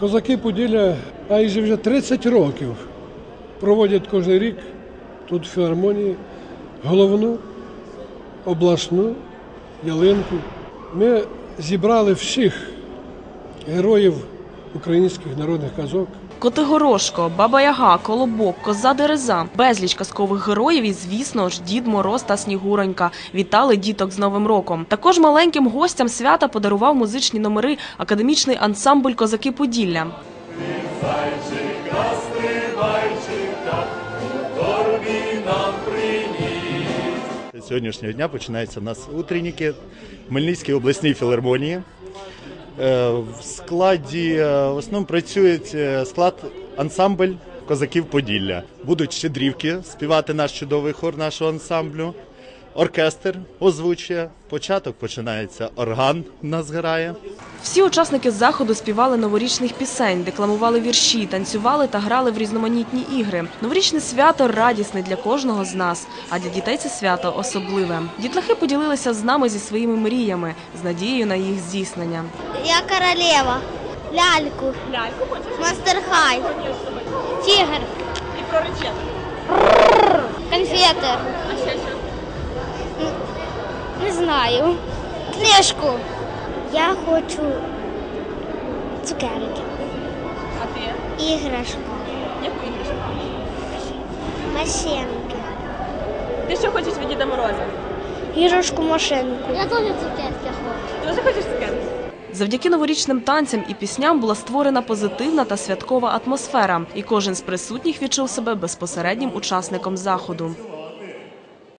Козаки Поділля майже вже 30 років проводять кожен рік тут в філармонії головну обласну ялинку. Ми зібрали всіх героїв українських народних казок. Котигорошко, Баба Яга, Колобок, Коза Дереза, безліч казкових героїв і, звісно ж, Дід Мороз та Снігуронька вітали діток з Новим роком. Також маленьким гостям свята подарував музичні номери академічний ансамбль Козаки Поділля. Сьогоднішнього дня починаються у нас утренніки в Хмельницькій обласній філармонії. Е, В складі е, в основному працює е, склад ансамбль козаків Поділля. Будуть щедрівки співати наш чудовий хор нашого ансамблю. Оркестр озвучує. Початок починається орган. Нас грає. Всі учасники заходу співали новорічних пісень, декламували вірші, танцювали та грали в різноманітні ігри. Новорічне свято радісне для кожного з нас, а для дітей це свято особливе. Дітлахи поділилися з нами зі своїми мріями, з надією на їх здійснення. Я королева. Ляльку. Ляльку хочеш? Мастерхай. Тигр. І проречено. Конфети. Знаю. Книжку. Я хочу цукерки. А ти? Іграшку. Яку іграшку? Машинки. Ти що хочеш від Діда Мороза? Іграшку машинку. Я теж цукерки хочу. Ти вже хочеш цукерки? Завдяки новорічним танцям і пісням була створена позитивна та святкова атмосфера, і кожен з присутніх відчув себе безпосереднім учасником заходу.